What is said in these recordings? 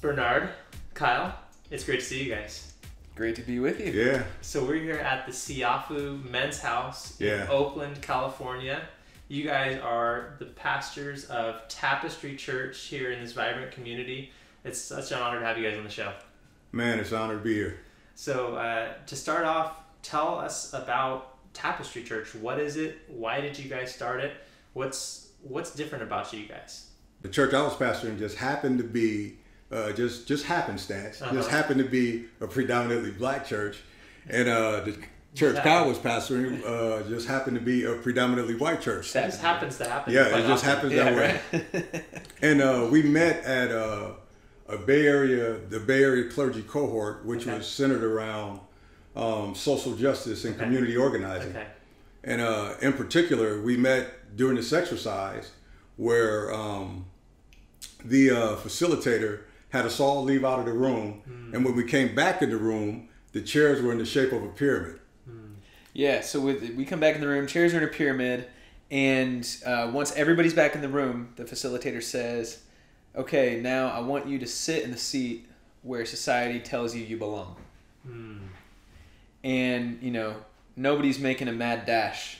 Bernard, Kyle, it's great to see you guys. Great to be with you. Yeah. So we're here at the Siafu Men's House Yeah. in Oakland, California. You guys are the pastors of Tapestry Church here in this vibrant community. It's such an honor to have you guys on the show. Man, it's an honor to be here. So uh, to start off, tell us about Tapestry Church. What is it? Why did you guys start it? What's what's different about you guys? The church I was pastoring just happened to be uh, just just happenstance. Uh-huh. Just happened to be a predominantly black church, and uh, the church Yeah. Kyle was pastoring uh, just happened to be a predominantly white church. That just happens to happen. Yeah, it just often. happens that way. right. And uh, we met at uh, a Bay Area, the Bay Area clergy cohort, which Okay. was centered around um, social justice and Okay. community organizing. Okay. And uh, in particular, we met during this exercise where um, the uh, facilitator had us all leave out of the room. And when we came back in the room, the chairs were in the shape of a pyramid. Yeah, so with, we come back in the room, chairs are in a pyramid, and uh, once everybody's back in the room, the facilitator says, "Okay, now I want you to sit in the seat where society tells you you belong." And you know, nobody's making a mad dash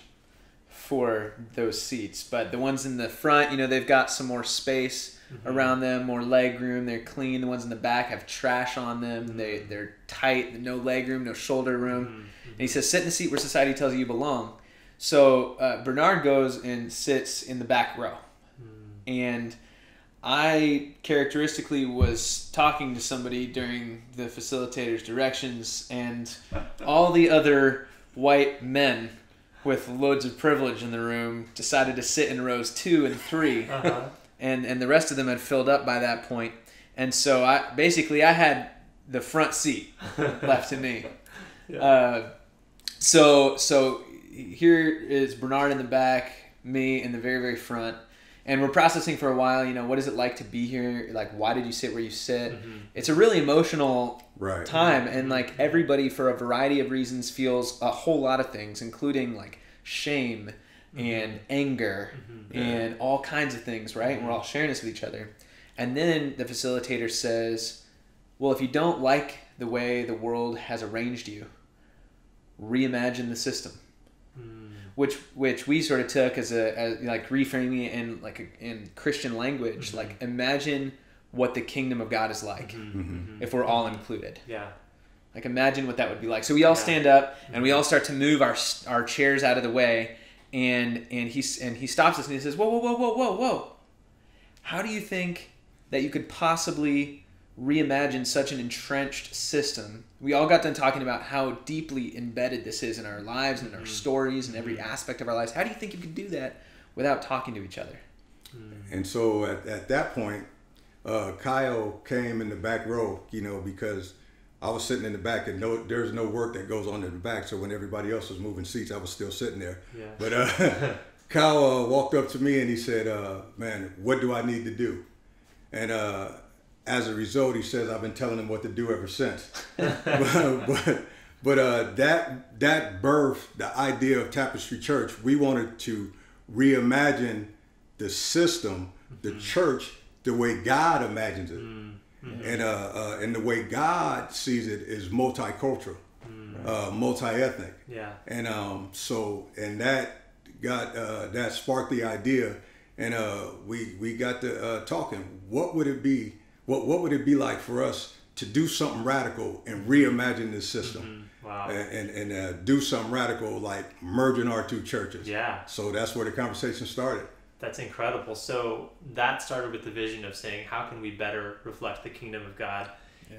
for those seats, but the ones in the front, you know, they've got some more space mm-hmm. around them, more leg room. They're clean. The ones in the back have trash on them. Mm-hmm. They they're tight. No leg room, no shoulder room. Mm-hmm. And he says, sit in the seat where society tells you you belong. So uh, Bernard goes and sits in the back row. And I characteristically was talking to somebody during the facilitator's directions, and all the other white men with loads of privilege in the room decided to sit in rows two and three Uh-huh. and and the rest of them had filled up by that point. And so I basically I had the front seat left to me. Uh, so so here is Bernard in the back, me in the very very front, and we're processing for a while. You know, what is it like to be here? Like, why did you sit where you sit? Mm-hmm. It's a really emotional Right. time, and like everybody for a variety of reasons feels a whole lot of things, including like shame mm-hmm. and anger mm-hmm. and all kinds of things, right? And we're all sharing this with each other. And then the facilitator says, Well, if you don't like the way the world has arranged you, reimagine the system. Which, which we sort of took as a as like reframing it in like a, in Christian language, mm-hmm. like imagine what the kingdom of God is like mm-hmm. Mm-hmm. if we're all included. Yeah. Like imagine what that would be like. So we all Yeah. stand up and we all start to move our our chairs out of the way, and and he and he stops us and he says, "Whoa, whoa, whoa, whoa, whoa, whoa! How do you think that you could possibly reimagine such an entrenched system?" We all got done talking about how deeply embedded this is in our lives and in our stories and every aspect of our lives. How do you think you could do that without talking to each other? And so at, at that point, uh, Kyle came in the back row, you know, because I was sitting in the back and no, there's no work that goes on in the back. So when everybody else was moving seats, I was still sitting there. Yeah. But uh, Kyle uh, walked up to me and he said, uh, man, what do I need to do? And uh, as a result, he says, I've been telling him what to do ever since. but but, but uh, that, that birth, the idea of Tapestry Church. We wanted to reimagine the system, the church, the way God imagines it. And, uh, uh, and the way God sees it is multicultural, uh, multi-ethnic. Yeah. And um, so, and that got uh, that sparked the idea, and uh, we we got to uh, talking. What would it be? What what would it be like for us to do something radical and reimagine this system, Wow. and and, and uh, do something radical like merging our two churches? Yeah. So that's where the conversation started. That's incredible. So that started with the vision of saying, how can we better reflect the kingdom of God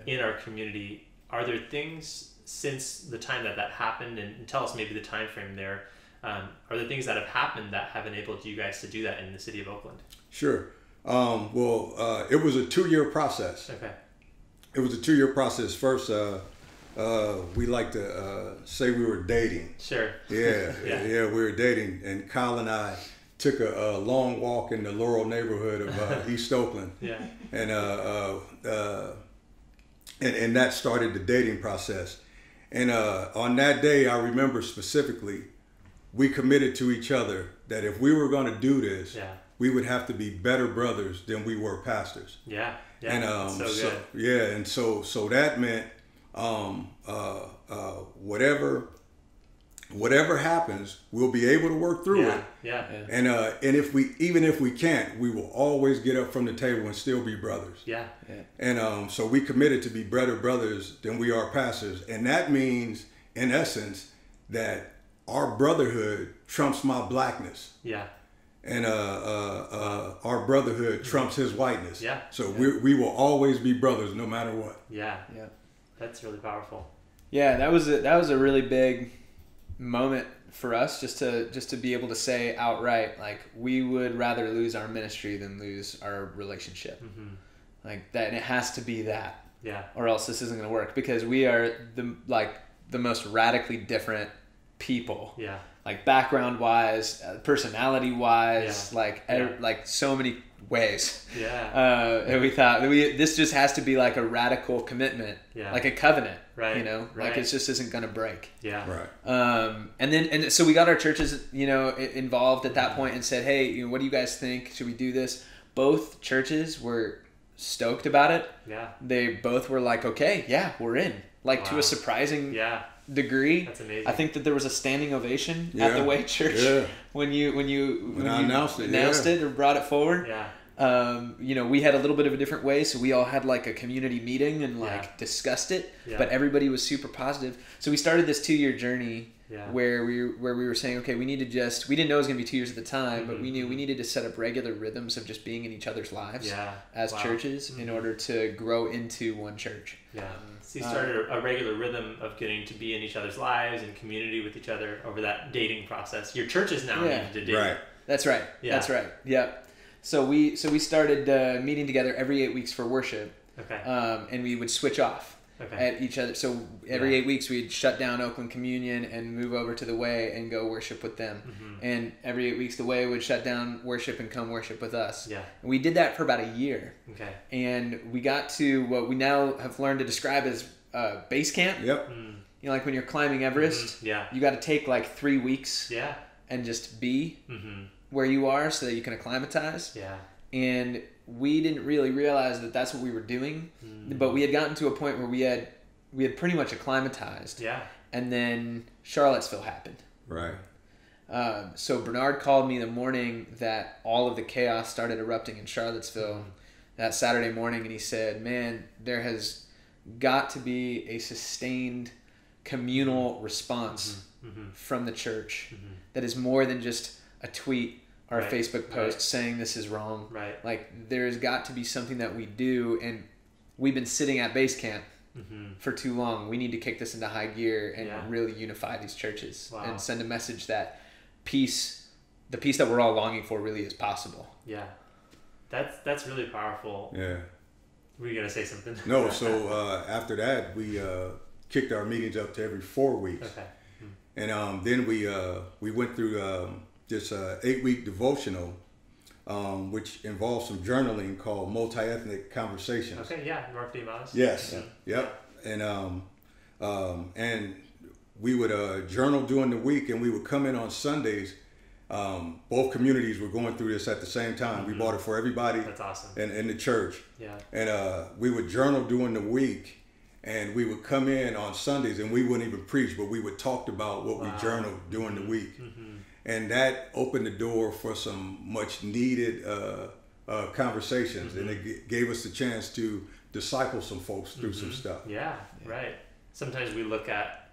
in our community? Are there things since the time that that happened, and, and tell us maybe the time frame there? Um, are there things that have happened that have enabled you guys to do that in the city of Oakland? Sure. Um, well, uh, it was a two-year process. Okay. It was a two-year process. First, uh, uh, we like to uh, say we were dating. Sure. Yeah, Yeah. yeah, we were dating, and Kyle and I took a, a long walk in the Laurel neighborhood of uh, East Oakland, Yeah. and, uh, uh, uh, and and that started the dating process. And uh, on that day, I remember specifically, we committed to each other that if we were going to do this, Yeah. We would have to be better brothers than we were pastors. Yeah. Yeah. and um, so so, good. yeah, and so so that meant um, uh, uh, whatever whatever happens, we'll be able to work through Yeah. it. Yeah. Yeah. And uh, and if we even if we can't, we will always get up from the table and still be brothers. Yeah. And um, so we committed to be better brothers than we are pastors, and that means, in essence, that our brotherhood trumps my blackness, Yeah. And uh, uh, uh, our brotherhood trumps his whiteness. Yeah. So we we will always be brothers, no matter what. Yeah. Yeah. That's really powerful. Yeah, that was a, that was a really big moment for us just to just to be able to say outright like we would rather lose our ministry than lose our relationship. hmm Like that and it has to be that Yeah. or else this isn't going to work because we are the like the most radically different people. Yeah. Like background wise, uh, personality wise, Yeah. like Yeah. ev- like so many ways. Yeah. Uh, and we thought we this just has to be like a radical commitment, Yeah. like a covenant, Right, You know, right. like it just isn't going to break. yeah. Right. Um, and then and so we got our churches, you know, involved at that point and said, hey, you know, what do you guys think? Should we do this? Both churches were stoked about it. Yeah. They both were like, okay, yeah, we're in. Like to a surprising Yeah. Degree. That's amazing. I think that there was a standing ovation at the Way Church Yeah. when you when you When I you announced it, announced yeah. it or brought it forward. Yeah. Um, you know, we had a little bit of a different way, so we all had like a community meeting and like Yeah. discussed it. Yeah. But everybody was super positive. So we started this two year journey Yeah. where we where we were saying, okay, we need to just we didn't know it was gonna be two years at the time, but we Mhm. knew we needed to set up regular rhythms of just being in each other's lives Yeah. as Wow. churches in Mhm. order to grow into one church. Yeah. So you Uh, started a, a regular rhythm of getting to be in each other's lives and community with each other over that dating process. Your churches now Yeah. needed to date. Right. That's right. Yeah. That's right. Yep. So we so we started uh, meeting together every eight weeks for worship, Okay. um, and we would switch off Okay. at each other. So every Yeah. eight weeks we'd shut down Oakland Communion and move over to the Way and go worship with them. Mhm. And every eight weeks the Way would shut down worship and come worship with us. Yeah. And we did that for about a year, Okay. and we got to what we now have learned to describe as uh, base camp. Yep. Mm. You know, like when you're climbing Everest, Mhm. Yeah. you got to take like three weeks Yeah. and just be hmm where you are so that you can acclimatize. Yeah. And we didn't really realize that that's what we were doing Mm. but we had gotten to a point where we had we had pretty much acclimatized Yeah. and then charlottesville happened Right. um, so bernard called me the morning that all of the chaos started erupting in charlottesville that saturday morning and he said man there has got to be a sustained communal response Mm-hmm. from the church Mhm. that is more than just a tweet or a Right, facebook post right. saying this is wrong Right. like there's got to be something that we do and we've been sitting at base camp hmm for too long we need to kick this into high gear and Yeah. really unify these churches Wow. and send a message that peace the peace that we're all longing for really is possible Yeah. That's that's really powerful. Yeah. Were you gonna say something? No. So uh, after that, we uh, kicked our meetings up to every four weeks. okay. And um, then we uh, we went through um, this uh, eight week devotional, um, which involves some journaling called multi ethnic conversations. Okay. Yeah. North Deymaz. Yes. Yeah. Yep. And um, um, and we would uh, journal during the week, and we would come in on Sundays. Um, both communities were going through this at the same time. We bought it for everybody That's awesome. in, in the church, Yeah. and uh, we would journal during the week, and we would come in on Sundays, and we wouldn't even preach, but we would talk about what Wow. we journaled during the week, hmm and that opened the door for some much needed uh, uh, conversations, and it g- gave us the chance to disciple some folks through some stuff. Yeah, right. Sometimes we look at,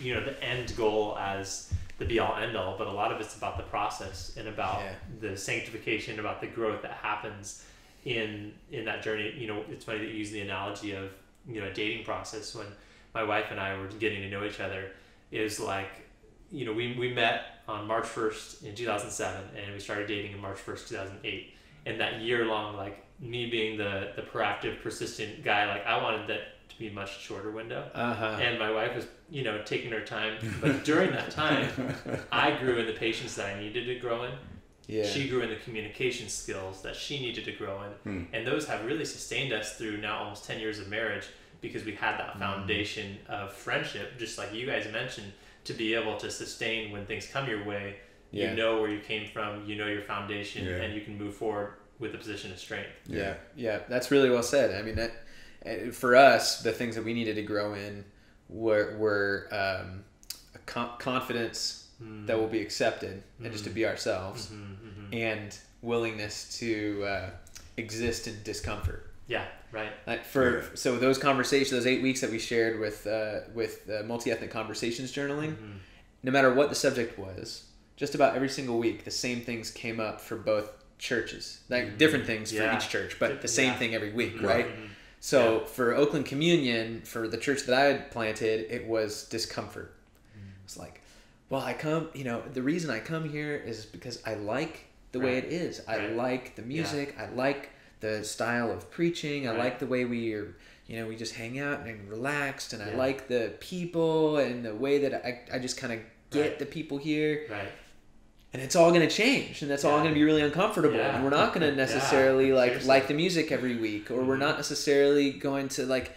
you know, the end goal as the be all end all, but a lot of it's about the process and about Yeah. the sanctification, about the growth that happens in in that journey. You know, it's funny that you use the analogy of you know a dating process. When my wife and I were getting to know each other, it was like, you know, we we met on March first in two thousand seven, and we started dating in March first, two thousand eight. And that year long, like me being the the proactive, persistent guy, like I wanted that to be a much shorter window. uh-huh And my wife was, you know, taking her time. But during that time, I grew in the patience that I needed to grow in. yeah She grew in the communication skills that she needed to grow in. Hmm. And those have really sustained us through now almost 10 years of marriage because we had that foundation of friendship, just like you guys mentioned, to be able to sustain when things come your way. Yeah. You know where you came from, you know your foundation, Yeah. and you can move forward with a position of strength. Yeah, yeah, that's really well said. I mean, that for us, the things that we needed to grow in were were um, a con- confidence that will be accepted and just to be ourselves, Mm-hmm. and willingness to uh, exist in discomfort. Yeah, right. Like for Yeah. so those conversations, those eight weeks that we shared with uh, with uh, multi ethnic conversations journaling, Mm-hmm. no matter what the subject was, just about every single week, the same things came up for both churches. Like different things Mm-hmm. Yeah. for each church, but the same Yeah. thing every week, Mhm. right? Mhm. So for Oakland Communion, for the church that I had planted, it was discomfort. Mm. It's like, well, I come, you know, the reason I come here is because I like the way it is. I Right. like the music. I like the style of preaching. I Right. like the way we are, you know, we just hang out and relaxed. And I like the people and the way that I, I just kind of get Right. the people here. Right. And it's all going to change, and that's all going to be really uncomfortable. Yeah. And we're not going to Yeah, necessarily like seriously. like the music every week, or we're Mhm. not necessarily going to like.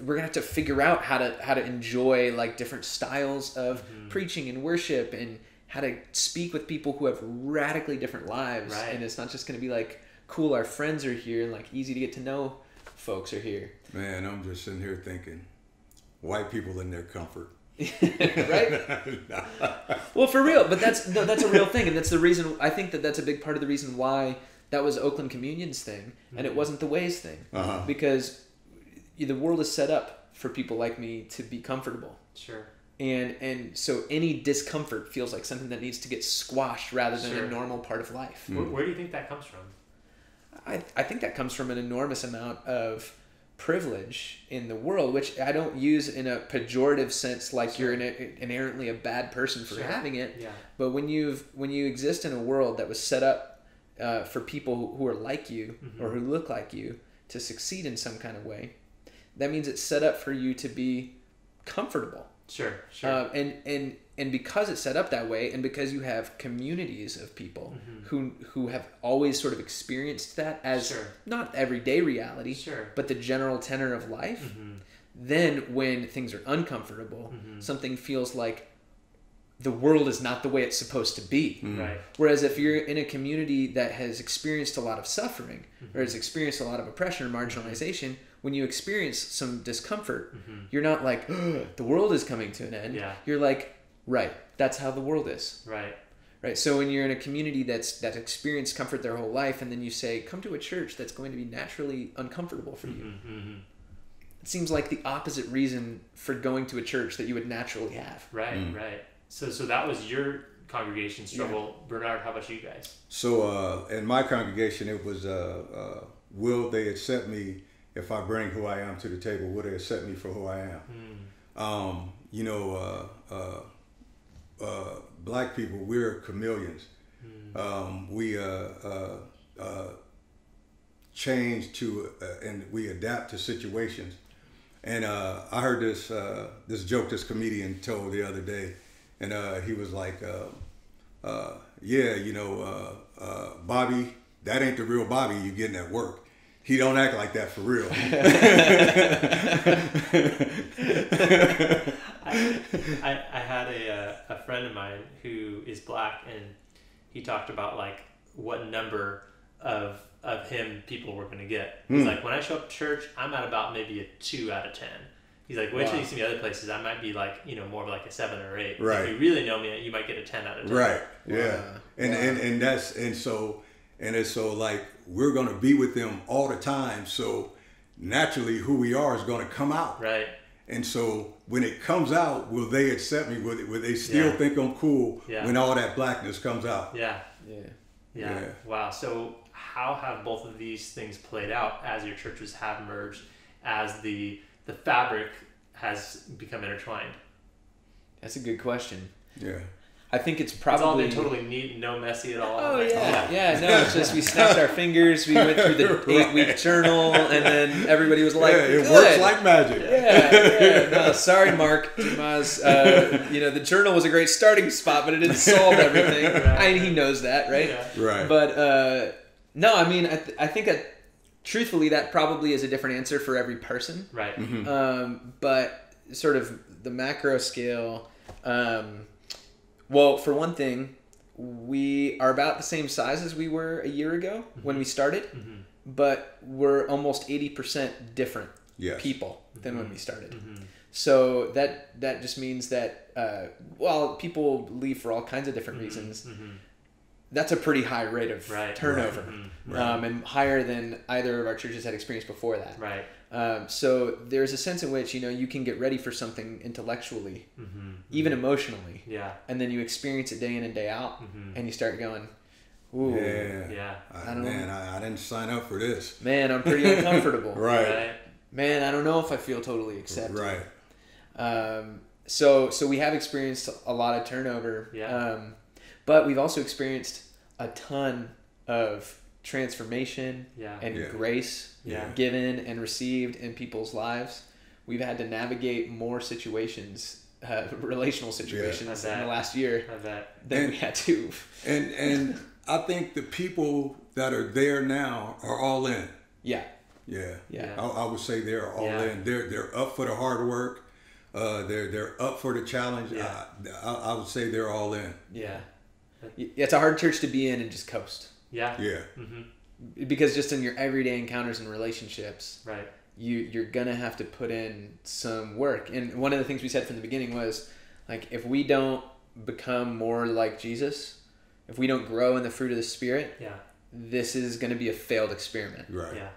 We're gonna have to figure out how to how to enjoy like different styles of Mm-hmm. preaching and worship, and how to speak with people who have radically different lives. Right. And it's not just gonna be like cool. Our friends are here, and like easy to get to know folks are here. Man, I'm just sitting here thinking, white people in their comfort. right? Well, for real, but that's no, that's a real thing, and that's the reason. I think that that's a big part of the reason why that was Oakland Communion's thing, and it wasn't the Ways thing, Uh-huh. because the world is set up for people like me to be comfortable, Sure. and and so any discomfort feels like something that needs to get squashed rather than Sure. a normal part of life. Where, where do you think that comes from? I, I think that comes from an enormous amount of privilege in the world, which I don't use in a pejorative sense, like you're in inherently a bad person for Sure. having it. Yeah. But when you've when you exist in a world that was set up uh, for people who, who are like you Mm-hmm. or who look like you to succeed in some kind of way, that means it's set up for you to be comfortable. Sure. Sure. Uh, and and and because it's set up that way, and because you have communities of people Mm-hmm. who who have always sort of experienced that as Sure. not everyday reality, Sure. but the general tenor of life, Mhm. then when things are uncomfortable, Mm-hmm. something feels like the world is not the way it's supposed to be. Right. Whereas if you're in a community that has experienced a lot of suffering Mm-hmm. or has experienced a lot of oppression or marginalization, when you experience some discomfort, Mm-hmm. you're not like, the world is coming to an end. Yeah. You're like, right, that's how the world is. Right. Right. So when you're in a community that's that experienced comfort their whole life and then you say, come to a church that's going to be naturally uncomfortable for you. Mm-hmm. It seems like the opposite reason for going to a church that you would naturally have. Right. Right. So so that was your congregation struggle. Bernard, how about you guys? So uh, in my congregation, it was, uh, uh, will they accept me if I bring who I am to the table? Will they accept me for who I am? Um, you know, uh, black people, we're chameleons. Um, we uh, uh, uh, change to uh, and we adapt to situations. And uh, I heard this uh, this joke this comedian told the other day, and uh, he was like, uh, uh, "Yeah, you know, uh, uh, Bobby, that ain't the real Bobby you getting at work. He don't act like that for real." I, I, I had a, uh, a friend of mine who is black and he talked about like what number of of him people were going to get. He's like, when I show up to church, I'm at about maybe a two out of ten. He's like, wait till Wow. you see me other places, I might be like, you know, more of like a seven or eight. Right. If you really know me, you might get a ten out of ten. Right. Yeah. Wow. And Wow. and and that's and so and it's so like we're gonna be with them all the time. So naturally, who we are is gonna come out. Right. And so when it comes out, will they accept me? Will they, will they still Yeah. think I'm cool Yeah. when all that blackness comes out? Yeah. Yeah. Yeah. Yeah. Wow. So how have both of these things played out as your churches have merged, as the the fabric has become intertwined? That's a good question. Yeah. I think it's It's all probably been totally neat, no messy at all. Oh Like, yeah, yeah. No, it's just we snapped our fingers. We went through the eight-week journal, and then everybody was like, yeah, it "Good." works like magic. Yeah, yeah. No, sorry, Mark Deymaz. Uh, you know, the journal was a great starting spot, but it didn't solve everything. I mean, he knows that, right? Yeah. Right. But uh, no, I mean, I, th- I think that truthfully, that probably is a different answer for every person. Right. Mm-hmm. Um, but sort of the macro scale, Um, well, for one thing, we are about the same size as we were a year ago when we started, Mhm. but we're almost 80% different Yes. people than when we started. Mhm. So that that just means that uh, while people leave for all kinds of different reasons, Mhm. That's a pretty high rate of Right. turnover, Mhm. Right. um, and higher than either of our churches had experienced before that. Right. Um, so there's a sense in which you know you can get ready for something intellectually, Mhm. even emotionally, Yeah. and then you experience it day in and day out, Mhm. and you start going, "Ooh, Yeah. Yeah. I, I don't- man, I, I didn't sign up for this. man, I'm pretty uncomfortable. Right. Right. Man, I don't know if I feel totally accepted." Right. Um, so so we have experienced a lot of turnover. Yeah. Um, but we've also experienced a ton of transformation Yeah. and Yeah. grace Yeah. given and received in people's lives. We've had to navigate more situations, uh, relational situations I in the last year than And- we had to. And and I think the people that are there now are all in. Yeah. Yeah. Yeah. I, I would say they're all Yeah. in. They're they're up for the hard work. Uh, they're they're up for the challenge. Yeah. I, I, I would say they're all in. Yeah. Y- It's a hard church to be in and just coast. Yeah. Yeah. hmm Because just in your everyday encounters and relationships, Right. you you're gonna have to put in some work. And one of the things we said from the beginning was like if we don't become more like Jesus, if we don't grow in the fruit of the spirit, Yeah. this is gonna be a failed experiment. Right. Yeah.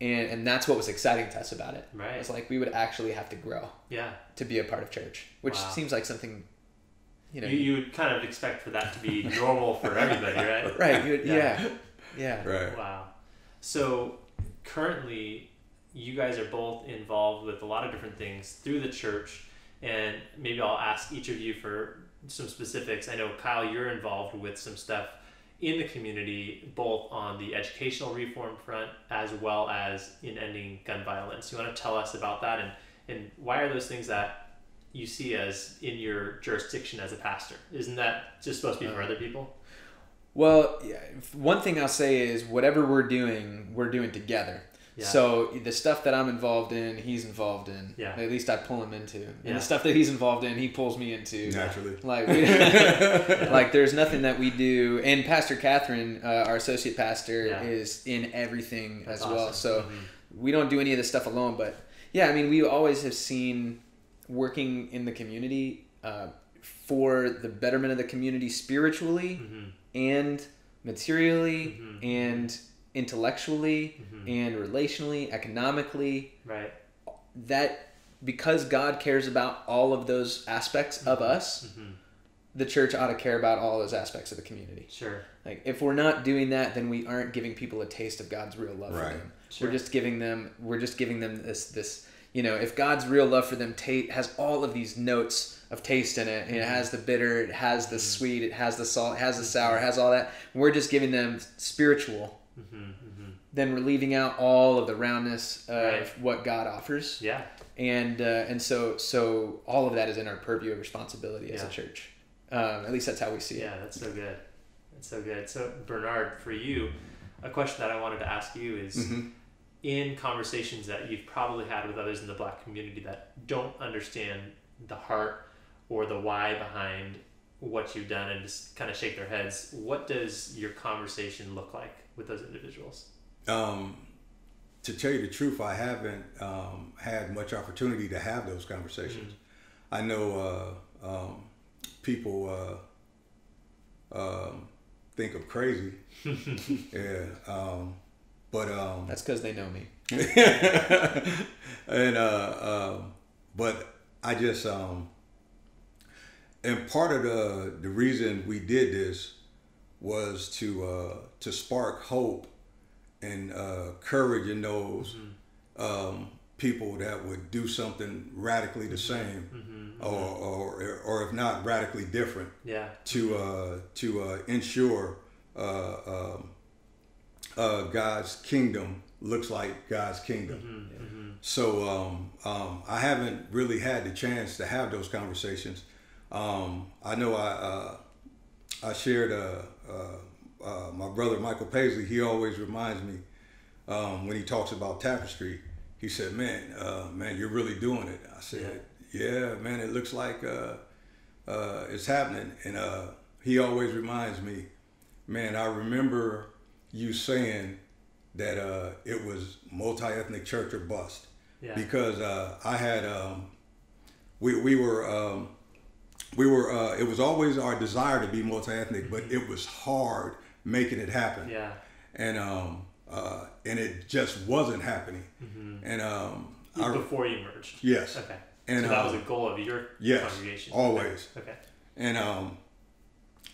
And and that's what was exciting to us about it. Right. It's like we would actually have to grow Yeah. to be a part of church, which Wow. seems like something you know You, you would kind of expect for that to be normal for everybody, right? right, you would, Yeah. yeah. Yeah. Right. Wow. So currently, you guys are both involved with a lot of different things through the church, and maybe I'll ask each of you for some specifics. I know Kyle, you're involved with some stuff in the community, both on the educational reform front as well as in ending gun violence. You want to tell us about that, and and why are those things that you see as in your jurisdiction as a pastor? Isn't that just supposed to be for other people? Well, one thing I'll say is whatever we're doing, we're doing together. Yeah. So the stuff that I'm involved in, he's involved in. Yeah. At least I pull him into. And Yeah. the stuff that he's involved in, he pulls me into. Naturally. Like, we, like there's nothing that we do. And Pastor Catherine, uh, our associate pastor, Yeah. is in everything That's as well. awesome. So Mhm. we don't do any of this stuff alone. But yeah, I mean, we always have seen working in the community uh, for the betterment of the community spiritually Mhm. and materially Mhm. and intellectually Mhm. and relationally, economically. Right. That because God cares about all of those aspects of us, hmm the church ought to care about all those aspects of the community. Sure. Like if we're not doing that, then we aren't giving people a taste of God's real love Right. for them. Sure. We're just giving them we're just giving them this this you know, if God's real love for them ta- has all of these notes of taste in it, and it has the bitter, it has the sweet, it has the salt, it has the sour, it has all that. We're just giving them spiritual. hmm hmm Then we're leaving out all of the roundness of Right. what God offers, Yeah. and uh, and so so all of that is in our purview of responsibility as Yeah. a church. Um, at least that's how we see it. Yeah, that's so good. That's so good. So Bernard, for you, a question that I wanted to ask you is Mhm. In conversations that you've probably had with others in the black community that don't understand the heart or the why behind what you've done and just kind of shake their heads, what does your conversation look like with those individuals? Um, to tell you the truth, I haven't um, had much opportunity to have those conversations. I know uh, um, people uh, um, think I'm crazy. yeah. But um, That's because they know me. and uh, um, but I just um, and part of the the reason we did this was to uh, to spark hope and uh, courage in those um, people that would do something radically the same, or, or or if not radically different, Yeah. to uh, to uh, ensure uh, um, uh, God's kingdom looks like God's kingdom. So um, um, I haven't really had the chance to have those conversations. Um, I know I uh, I shared uh, uh, uh, my brother Michael Paisley. He always reminds me um, when he talks about tapestry. He said, "Man, uh, man, you're really doing it." I said, "Yeah, man. It looks like uh, uh, is happening, and uh, he always reminds me, man, I remember you saying that uh, it was multi-ethnic church or bust, Yeah. because uh, I had um, we we were. Um, we were uh, it was always our desire to be multi-ethnic but it was hard making it happen Yeah. and um uh and it just wasn't happening and um Before you merged. yes Okay. And, so that was um, a goal of your yes, congregation. always. Okay. and um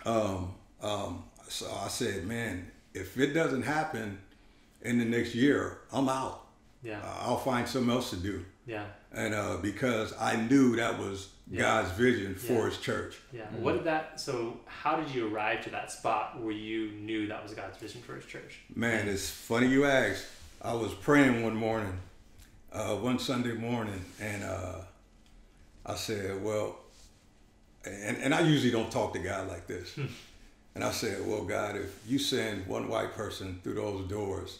um um so i said man if it doesn't happen in the next year i'm out Yeah. uh, i'll find something else to do Yeah. and uh because i knew that was Yeah. god's vision for Yeah. his church Yeah. What did that? So, how did you arrive to that spot where you knew that was God's vision for His church? Man, it's funny you ask. I was praying one morning, uh, one Sunday morning, and uh, I said, well, and, and I usually don't talk to God like this. And I said, well, God, if you send one white person through those doors,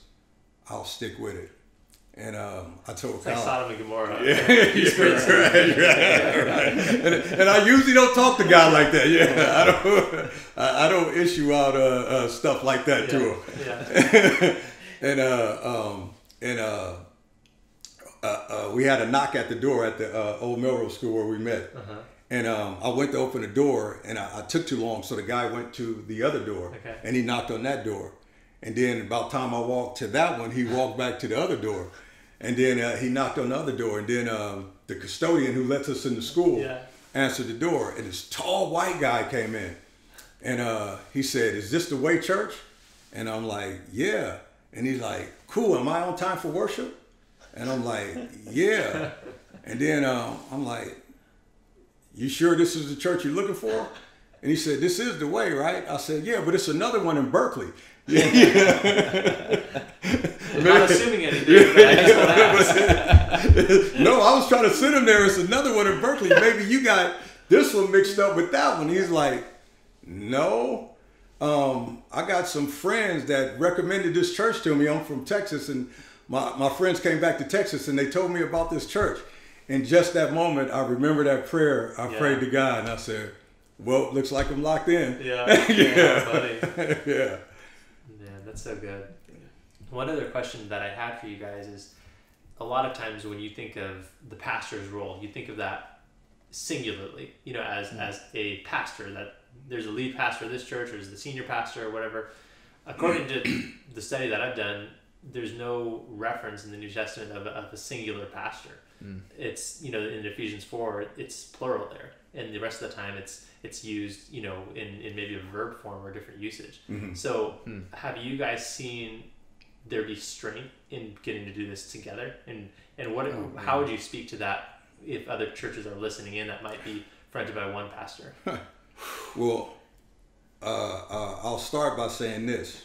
I'll stick with it. And um, I told It's like Colin, Sodom and Gomorrah. yeah, right, right, right. And, and I usually don't talk to God like that. Yeah, I don't. I, I don't issue out uh, uh, stuff like that to him. Yeah. and uh, um, and uh, uh, uh, we had a knock at the door at the uh, old Melrose School where we met. Uh-huh. And um, I went to open the door, and I, I took too long, so the guy went to the other door, Okay. and he knocked on that door. And then about time I walked to that one, he walked back to the other door, and then uh, he knocked on the other door, and then um, the custodian who lets us in the school Yeah. answered the door, and this tall white guy came in, and uh, he said, "Is this the way church?" And I'm like, "Yeah." And he's like, "Cool. Am I on time for worship?" And I'm like, "Yeah." And then um, I'm like, "You sure this is the church you're looking for?" And he said, "This is the way, right?" I said, "Yeah, but it's another one in Berkeley." I'm not assuming anything, but I just want to ask. no, I was trying to send him there. It's another one in Berkeley. Maybe you got this one mixed up with that one. He's like, no. Um, I got some friends that recommended this church to me. I'm from Texas, and my, my friends came back to Texas and they told me about this church. In just that moment, I remember that prayer. I Yeah. prayed to God and I said, well, looks like I'm locked in. Yeah. Yeah. Yeah. Yeah, that's so good. One other question that I had for you guys is a lot of times when you think of the pastor's role, you think of that singularly, you know, as, mm. as a pastor, that there's a lead pastor of this church or there's the senior pastor or whatever. According to the study that I've done, there's no reference in the New Testament of, of a singular pastor. It's, you know, in Ephesians 4, it's plural there. And the rest of the time it's it's used, you know, in, in maybe a verb form or different usage. So have you guys seen there be strength in getting to do this together? And and what how would you speak to that if other churches are listening in that might be fronted by one pastor? Well, uh, uh, I'll start by saying this.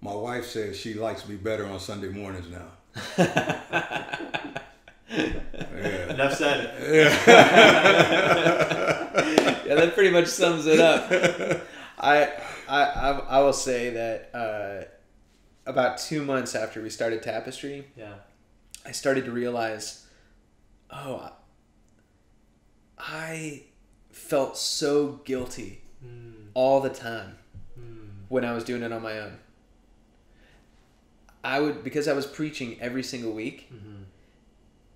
My wife says she likes me better on Sunday mornings now. yeah. Enough said. yeah, yeah, that pretty much sums it up. I, I, I, I will say that uh, about two months after we started Tapestry, Yeah. I started to realize, oh, I felt so guilty hmm. all the time hmm. when I was doing it on my own. I would because I was preaching every single week, mm-hmm.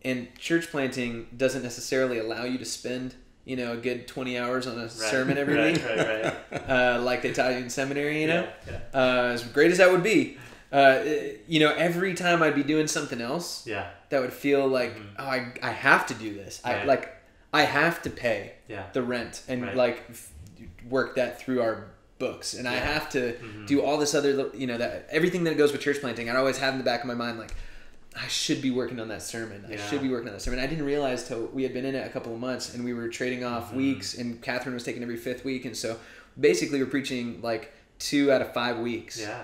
And church planting doesn't necessarily allow you to spend you know a good twenty hours on a Right. sermon every right, week, Right, right. uh, like they taught you in seminary. You know, Yeah, yeah. uh, as great as that would be, uh, you know, every time I'd be doing something else Yeah. that would feel like oh I, I have to do this I like I have to pay Yeah. the rent and like f- work that through our books and I Yeah. Mm-hmm. have to do all this other you know that everything that goes with church planting I always have in the back of my mind like I should be working on that sermon I should be working on that sermon I didn't realize till we had been in it a couple of months and we were trading off Mm-hmm. weeks and Catherine was taking every fifth week and so basically we're preaching like two out of five weeks Yeah.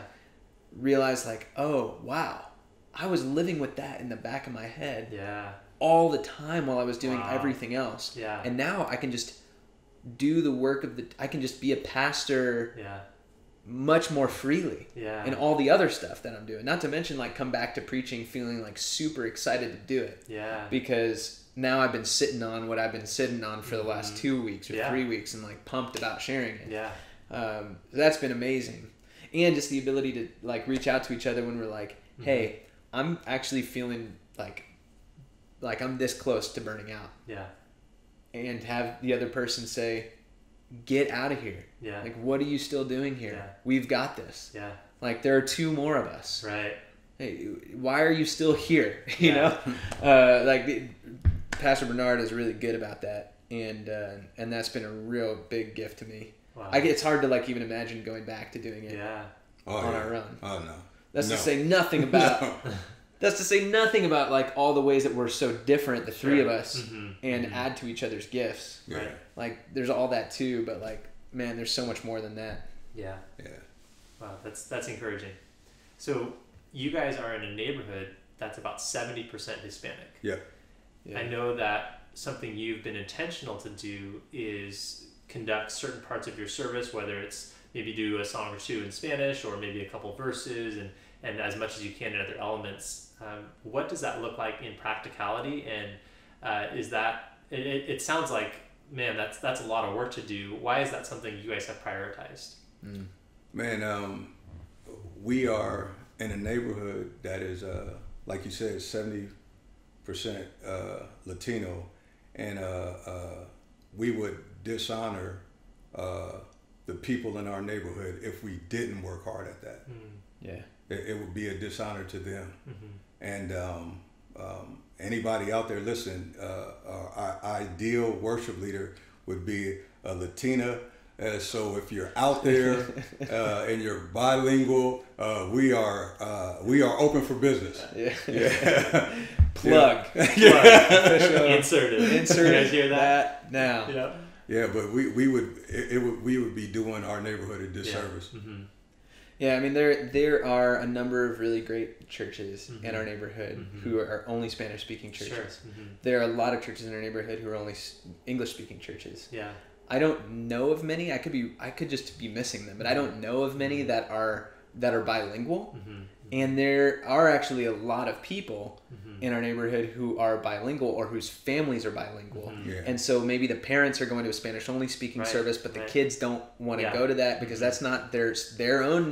realized like oh wow I was living with that in the back of my head Yeah. all the time while I was doing Wow. everything else. Yeah. And now I can just do the work of the I can just be a pastor Yeah. Much more freely Yeah. in all the other stuff that I'm doing. Not to mention like come back to preaching feeling like super excited to do it Yeah. because now I've been sitting on what I've been sitting on for the last Mhm. two weeks or Yeah. three weeks and like pumped about sharing it. Yeah. Um, that's been amazing, and just the ability to like reach out to each other when we're like, Mhm. hey, I'm actually feeling like like I'm this close to burning out, Yeah. and have the other person say, get out of here. Yeah. Like, what are you still doing here? Yeah. We've got this. yeah. Like, there are two more of us. Right. Hey, why are you still here? You Yeah. know, uh, like the, Pastor Bernard is really good about that, and uh, and that's been a real big gift to me. Wow. I, it's hard to like even imagine going back to doing it Yeah. Oh, on yeah. our own. Oh no. That's No. to say nothing about. No. That's to say nothing about like all the ways that we're so different, the three Sure. of us, Mhm. and Mhm. add to each other's gifts. Right. Like there's all that too, but like man, there's so much more than that. Yeah. Yeah. Wow. That's that's encouraging. So you guys are in a neighborhood that's about seventy percent Hispanic. Yeah. Yeah. I know that something you've been intentional to do is conduct certain parts of your service, whether it's maybe do a song or two in Spanish or maybe a couple verses and, and as much as you can in other elements. Um, what does that look like in practicality? And uh, is that, it, it, it sounds like, man, that's, that's a lot of work to do. Why is that something you guys have prioritized? Mm. Man, um, we are in a neighborhood that is, uh, like you said, seventy percent uh, Latino, and uh, uh, we would dishonor uh, the people in our neighborhood if we didn't work hard at that. Mm, Yeah. It, it would be a dishonor to them. mhm. And um, um, anybody out there listen, uh, our, our ideal worship leader would be a Latina. Uh, so if you're out there uh, and you're bilingual, uh, we are uh, we are open for business. Yeah. Yeah. Plug. Official. Inserted. Insert it. You guys hear that? that now. Yeah. yeah, but we, we would it, it would we would be doing our neighborhood a disservice. hmm Yeah, I mean there there are a number of really great churches in Mhm. our neighborhood Mhm. who are only Spanish speaking churches. Sure. hmm There are a lot of churches in our neighborhood who are only English speaking churches. Yeah. I don't know of many. I could be I could just be missing them, but I don't know of many that are that are bilingual. hmm And there are actually a lot of people in our neighborhood who are bilingual or whose families are bilingual. Yeah. And so maybe the parents are going to a Spanish only speaking Right, service, but the right. kids don't want to Yeah. go to that because that's not their their own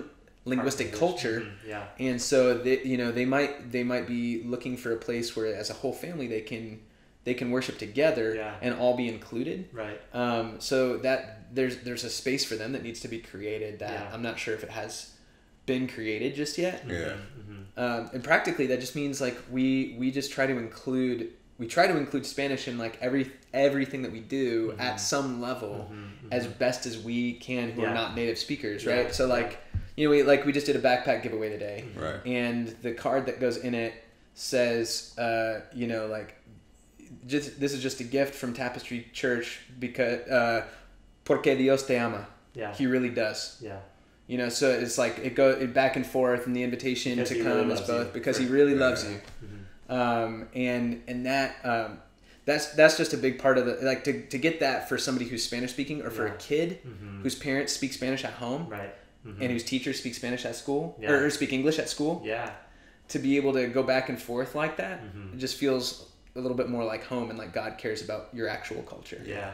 linguistic English. culture. Mhm. Yeah. And so they, you know they might they might be looking for a place where as a whole family they can they can worship together Yeah. and all be included. Right. Um, so that there's there's a space for them that needs to be created that Yeah. I'm not sure if it has been created just yet. Yeah. hmm Um, and practically that just means like we we just try to include we try to include Spanish in like every everything that we do Mhm. at some level Mhm. as best as we can who Yeah. are not native speakers, Yeah. right? So like you know we like we just did a backpack giveaway today Right. and the card that goes in it says uh, you know like just this is just a gift from Tapestry Church because uh, porque Dios te ama. Yeah. He really does. Yeah. You know, so it's like it go it back and forth, and the invitation Because to come really is both you. because he really Yeah. loves you, hmm um, and and that um, that's that's just a big part of the like to, to get that for somebody who's Spanish speaking or for Yeah. a kid hmm whose parents speak Spanish at home Right. hmm and whose teachers speak Spanish at school Yeah. or, or speak English at school Yeah. to be able to go back and forth like that Mhm. it just feels a little bit more like home and like God cares about your actual culture. Yeah.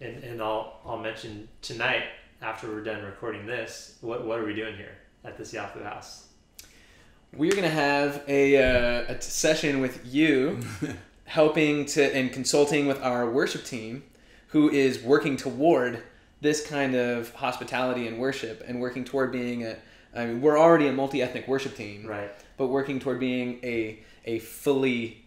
And and I'll I'll mention tonight after we're done recording this, what what are we doing here at this Yahoo house? We're gonna have a, uh, a session with you, helping to and consulting with our worship team, who is working toward this kind of hospitality and worship, and working toward being a. I mean, we're already a multi-ethnic worship team, Right. but working toward being a a fully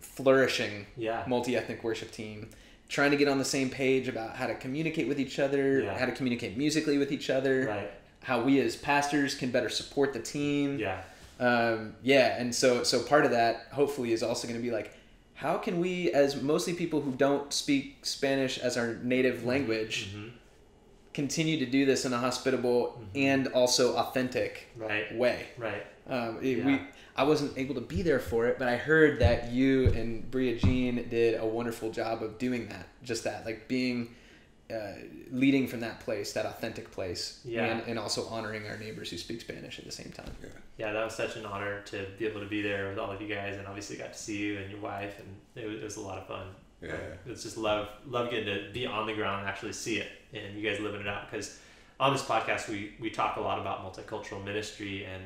flourishing Yeah. multi-ethnic worship team trying to get on the same page about how to communicate with each other Yeah. how to communicate musically with each other Right. how we as pastors can better support the team Yeah. Um, yeah and so so part of that hopefully is also going to be like how can we as mostly people who don't speak spanish as our native language hmm continue to do this in a hospitable Mhm. and also authentic Right. way Right. um, Yeah. we I wasn't able to be there for it, but I heard that you and Bria Jean did a wonderful job of doing that. Just that, like being uh, leading from that place, that authentic place, Yeah. and, and also honoring our neighbors who speak Spanish at the same time. Yeah, yeah, that was such an honor to be able to be there with all of you guys, and obviously got to see you and your wife, and it was, it was a lot of fun. Yeah. it's just love love getting to be on the ground and actually see it, and you guys living it out. Because on this podcast, we we talk a lot about multicultural ministry, and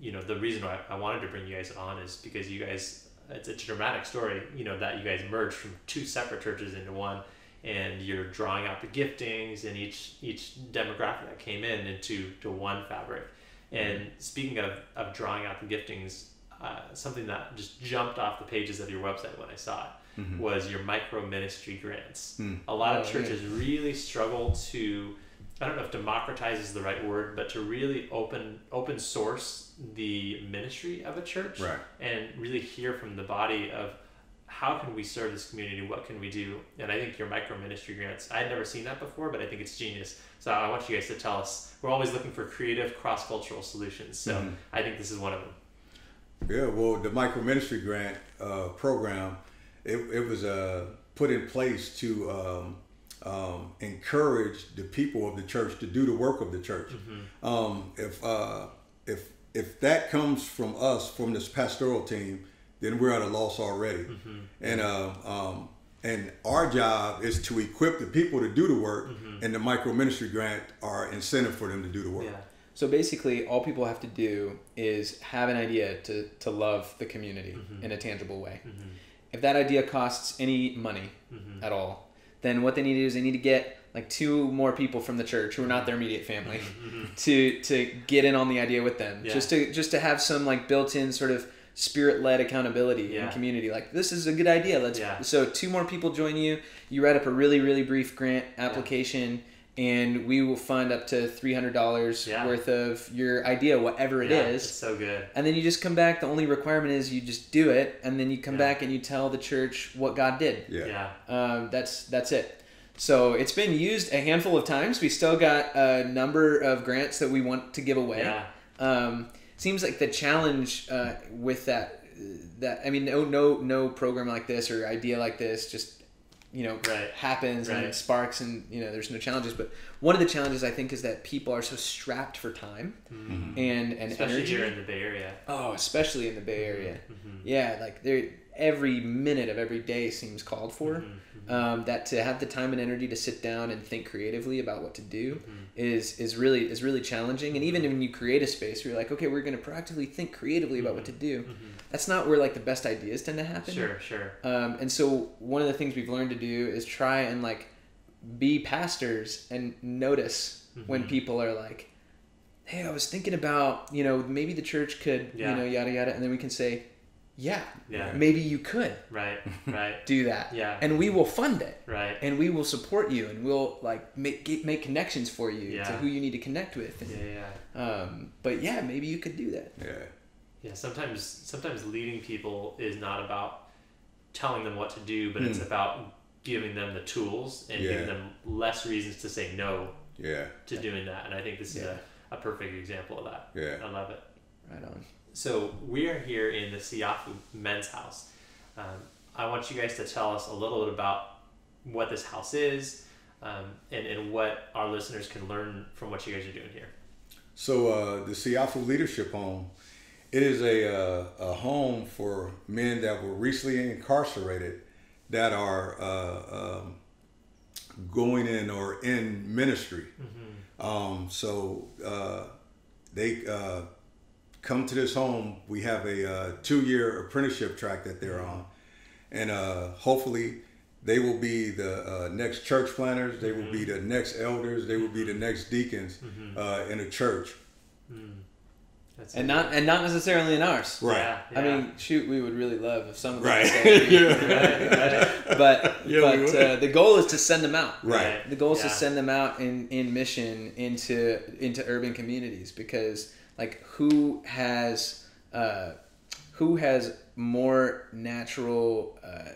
you know the reason why I wanted to bring you guys on is because you guys it's a dramatic story. You know that you guys merged from two separate churches into one, and you're drawing out the giftings and each each demographic that came in into to one fabric. And mm-hmm. speaking of, of drawing out the giftings, uh, something that just jumped off the pages of your website when I saw it mm-hmm. was your micro ministry grants. Hmm. A lot of Oh, yeah. churches really struggle to, I don't know if democratize is the right word, but to really open open source the ministry of a church Right. and really hear from the body of how can we serve this community? What can we do? And I think your micro ministry grants, I had never seen that before, but I think it's genius. So I want you guys to tell us. We're always looking for creative cross cultural solutions. So Mhm. I think this is one of them. Yeah, well, the micro ministry grant uh, program, it, it was uh, put in place to um, um, encourage the people of the church to do the work of the church. Um, if uh, if if that comes from us, from this pastoral team, then we're at a loss already. Mm-hmm. And uh, um, and our job is to equip the people to do the work, mm-hmm. and the micro ministry grant are incentive for them to do the work. Yeah. So basically, all people have to do is have an idea to, to love the community mm-hmm. in a tangible way. If that idea costs any money at all, then what they need to do is they need to get like two more people from the church who are not their immediate family to to get in on the idea with them. Yeah. Just to just to have some like built-in sort of spirit-led accountability Yeah. and community. Like this is a good idea. Let's Yeah. so two more people join you. You write up a really really brief grant application. And we will fund up to three hundred dollars Yeah. worth of your idea, whatever it is, Yeah, It's so good. and then you just come back. The only requirement is you just do it, and then you come Yeah. back and you tell the church what God did. Yeah. Yeah. Um, that's that's it. So it's been used a handful of times. We still got a number of grants that we want to give away. Yeah. Um, seems like the challenge uh, with that that I mean no no no program like this or idea like this just you know Right. happens and Right. it sparks and you know there's no challenges. But one of the challenges I think is that people are so strapped for time and and Mm-hmm. Especially energy. here in the Bay Area. Oh, especially in the Bay Area. Mhm. Yeah, like there, every minute of every day seems called for. Mhm. Um, that to have the time and energy to sit down and think creatively about what to do Mm-hmm. is is really is really challenging. And even when you create a space where you're like, okay, we're going to proactively think creatively about what to do. That's not where like the best ideas tend to happen. Sure, sure. Um, and so one of the things we've learned to do is try and like be pastors and notice when people are like, "Hey, I was thinking about you know maybe the church could Yeah. you know yada yada," and then we can say, "Yeah, Yeah. maybe you could Right, right. do that, Yeah. and we will fund it." Right. And we will support you, and we'll like make get, make connections for you to who you need to connect with. And, Yeah, yeah. Um, but yeah, maybe you could do that. Yeah. Yeah, sometimes sometimes leading people is not about telling them what to do, but it's Hmm. about giving them the tools and giving them less reasons to say no Yeah. to doing that. And I think this is Yeah. a, a perfect example of that. Yeah. I love it. Right on. So we are here in the Siafu Men's House. Um, I want you guys to tell us a little bit about what this house is um, and, and what our listeners can learn from what you guys are doing here. So uh, the Siafu Leadership Home, it is a, uh, a home for men that were recently incarcerated that are uh, um, going in or in ministry. Um, so uh, they uh, come to this home. We have a uh, two-year apprenticeship track that they're on, and uh, hopefully they will be the uh, next church planners. They will be the next elders. They will be the next deacons uh, in a church. That's And not and not necessarily in ours. Right. Yeah, I mean, shoot, we would really love if some of them Right. stayed. Yeah. Right, right. but Yeah, but uh, the goal is to send them out. Right. The goal is Yeah. to send them out in, in mission into into urban communities because like who has uh, who has more natural uh,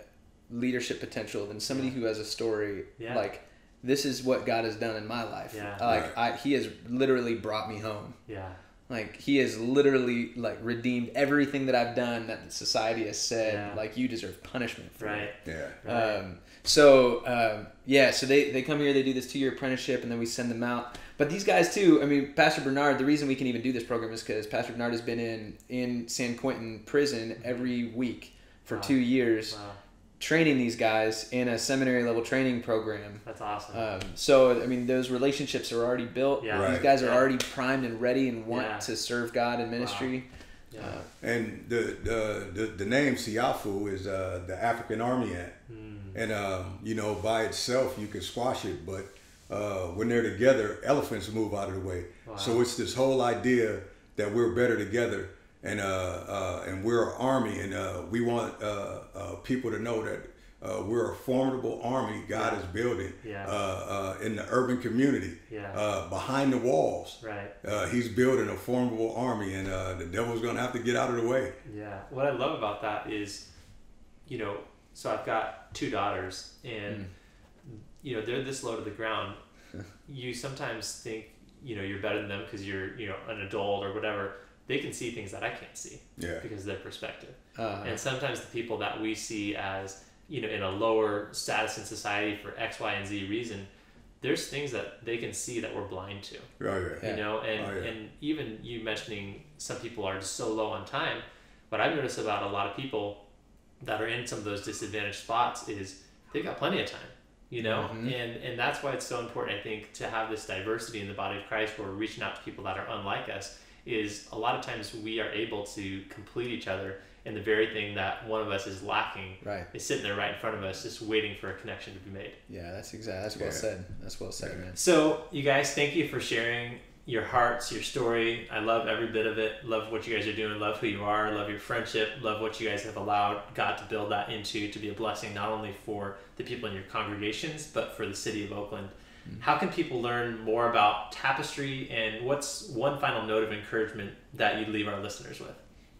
leadership potential than somebody who has a story Yeah. like this is what God has done in my life. Yeah. Like I, he has literally brought me home. Yeah. Like he has literally like redeemed everything that I've done that society has said Yeah. like you deserve punishment for. Right. Yeah. Right. Um, so um, yeah, so they, they come here, they do this two year apprenticeship, and then we send them out. But these guys too. I mean, Pastor Bernard. The reason we can even do this program is because Pastor Bernard has been in in San Quentin prison every week for Wow. two years, Wow. training these guys in a seminary level training program. That's awesome. Um, so I mean, those relationships are already built. Yeah. Right. These guys are Yeah. already primed and ready and want Yeah. to serve God in ministry. yeah. Uh, And the the the, the name Siafu is uh, the African Army Ant, Mm. and um, you know by itself you can squash it, but uh, when they're together, elephants move out of the way. Wow. So it's this whole idea that we're better together, and uh, uh, and we're an army, and uh, we want uh, uh, people to know that. Uh, we're a formidable army God is building Yeah. uh, uh, in the urban community, Yeah. uh, behind the walls. Right. Uh, he's building a formidable army, and uh, the devil's going to have to get out of the way. Yeah. What I love about that is, you know, so I've got two daughters, and you know they're this low to the ground. you sometimes think you know you're better than them because you're you know an adult or whatever. They can see things that I can't see Yeah. because of their perspective. uh, And sometimes the people that we see as, you know, in a lower status in society for X, Y, and Z reason, there's things that they can see that we're blind to. Oh, yeah. Yeah. You know, and, Oh, yeah. and even you mentioning some people are just so low on time, what I've noticed about a lot of people that are in some of those disadvantaged spots is they've got plenty of time. You know, Mhm. and and that's why it's so important, I think, to have this diversity in the body of Christ, where we're reaching out to people that are unlike us. Is a lot of times we are able to complete each other, and the very thing that one of us is lacking right. is sitting there right in front of us, just waiting for a connection to be made. Yeah, that's exactly. That's well Yeah. said. That's well said, man. So, you guys, thank you for sharing your hearts, your story. I love every bit of it. Love what you guys are doing. Love who you are. Love your friendship. Love what you guys have allowed God to build that into to be a blessing not only for the people in your congregations, but for the city of Oakland. How can people learn more about Tapestry and what's one final note of encouragement that you'd leave our listeners with?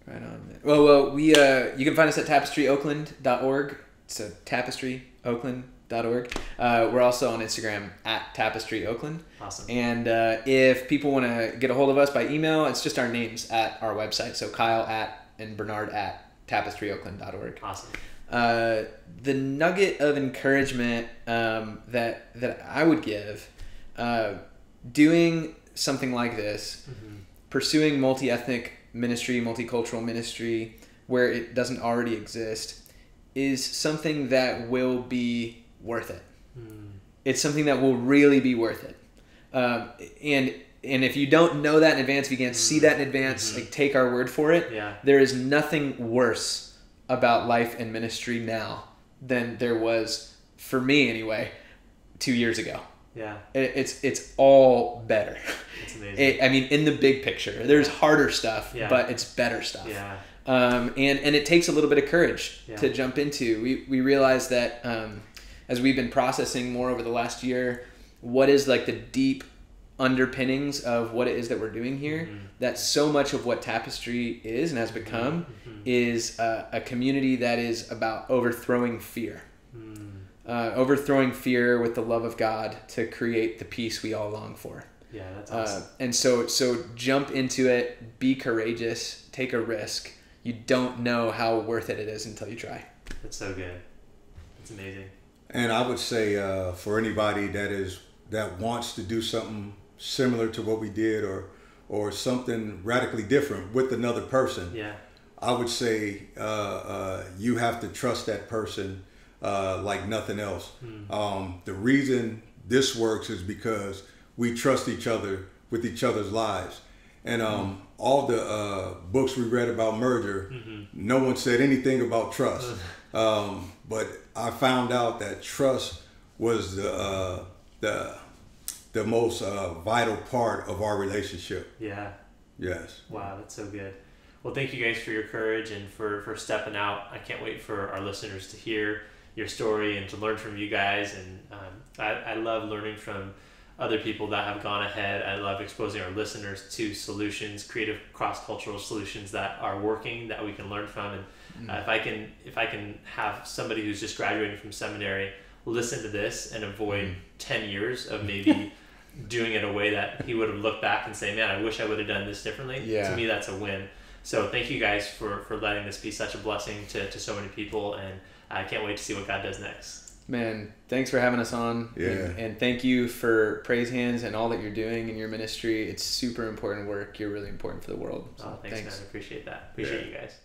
Right on, man. Well, well, we uh, you can find us at tapestryoakland.org. It's a So tapestryoakland.org. Uh, we're also on Instagram at Tapestry Oakland. Awesome. And uh, if people want to get a hold of us by email, it's just our names at our website. So Kyle at and Bernard at tapestryoakland.org. Awesome. Uh, the nugget of encouragement um, that that I would give, uh, doing something like this, pursuing multi-ethnic ministry, multicultural ministry, where it doesn't already exist, is something that will be worth it. It's something that will really be worth it. Um, and and if you don't know that in advance, if you can't see that in advance, like take our word for it. Yeah. There is nothing worse about life and ministry now than there was for me anyway two years ago. Yeah. It, it's it's all better. It's amazing. It, I mean, in the big picture, there's harder stuff, Yeah. but it's better stuff. yeah. Um, and and it takes a little bit of courage Yeah. to jump into. We we realize that um, as we've been processing more over the last year, what is like the deep underpinnings of what it is that we're doing here. Mm-hmm. That so much of what Tapestry is and has become Mm-hmm. is uh, a community that is about overthrowing fear. Mm. Uh, overthrowing fear with the love of God to create the peace we all long for. Yeah, that's awesome. Uh, and so so jump into it, be courageous, take a risk. You don't know how worth it it is until you try. That's so good. That's amazing. And I would say uh, for anybody that is that wants to do something similar to what we did, or or something radically different with another person, Yeah. I would say uh, uh, you have to trust that person uh, like nothing else. Um, the reason this works is because we trust each other with each other's lives. And um, all the uh, books we read about merger, no one said anything about trust. Um, but I found out that trust was the uh, the the most uh, vital part of our relationship. Yeah. Yes. Wow, that's so good. Well, thank you guys for your courage and for, for stepping out. I can't wait for our listeners to hear your story and to learn from you guys. And um, I, I love learning from other people that have gone ahead. I love exposing our listeners to solutions, creative cross cultural solutions that are working that we can learn from. And uh, if I can if I can have somebody who's just graduating from seminary listen to this and avoid ten years of maybe doing it a way that he would have looked back and say, "Man, I wish I would have done this differently." Yeah. To me, that's a win. So thank you guys for for letting this be such a blessing to, to so many people, and I can't wait to see what God does next. Man, thanks for having us on. Yeah. And, and thank you for Praise Hands and all that you're doing in your ministry. It's super important work. You're really important for the world. So Oh, thanks, man. I appreciate that. Appreciate Yeah. you guys.